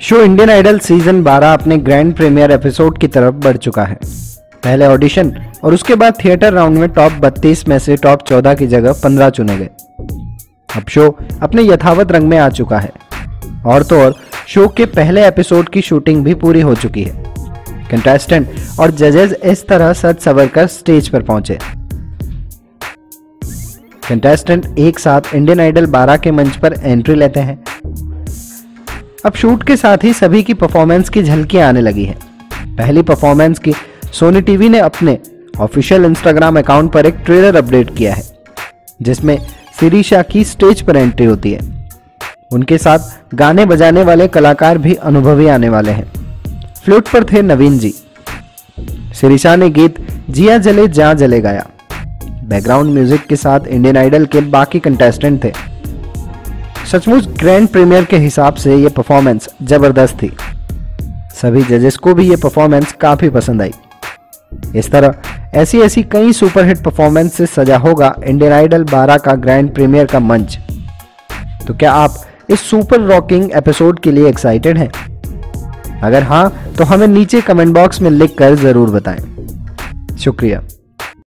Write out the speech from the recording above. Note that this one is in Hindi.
शो इंडियन आइडल सीज़न 12 अपने ग्रैंड प्रीमियर एपिसोड की तरफ़ बढ़ चुका है। पहले ऑडिशन और उसके बाद थिएटर राउंड में टॉप 32 में से टॉप 14 की जगह 15 चुने गए। अब शो अपने यथावत रंग में आ चुका है। और तो और, शो के पहले एपिसोड की शूटिंग भी पूरी हो चुकी है। कंटेस्टेंट और जजेस इस तरह सच सवर कर स्टेज पर पहुँचे। कंटेस्टेंट एक साथ इंडियन आइडल 12 के मंच पर एंट्री लेते हैं। अब शूट के साथ ही सभी की परफॉर्मेंस की झलकी आने लगी है। पहली परफॉर्मेंस की सोनी टीवी ने अपने ऑफिशियल इंस्टाग्राम अकाउंट पर एक ट्रेलर अपडेट किया है, जिसमें सिरीशा की स्टेज पर एंट्री होती है। उनके साथ गाने बजाने वाले कलाकार भी अनुभवी आने वाले हैं। फ्लूट पर थे नवीन जी। सिरीशा ने गीत जिया जले जा जले गाया। बैकग्राउंड म्यूज़िक के साथ इंडियन आइडल के बाकी कंटेस्टेंट थे। सचमुच ग्रैंड प्रीमियर के हिसाब से ये परफॉर्मेंस ज़बरदस्त थी। सभी जजेस को भी ये परफॉर्मेंस काफ़ी पसंद आई। इस तरह ऐसी ऐसी कई सुपरहिट परफॉर्मेंस से सजा होगा इंडियन आइडल 12 का ग्रैंड प्रीमियर का मंच। तो क्या आप इस सुपर रॉकिंग एपिसोड के लिए एक्साइटेड हैं? अगर हाँ तो हमें नीचे कमेंट बॉक्स में लिख कर ज़रूर बताएँ। शुक्रिया।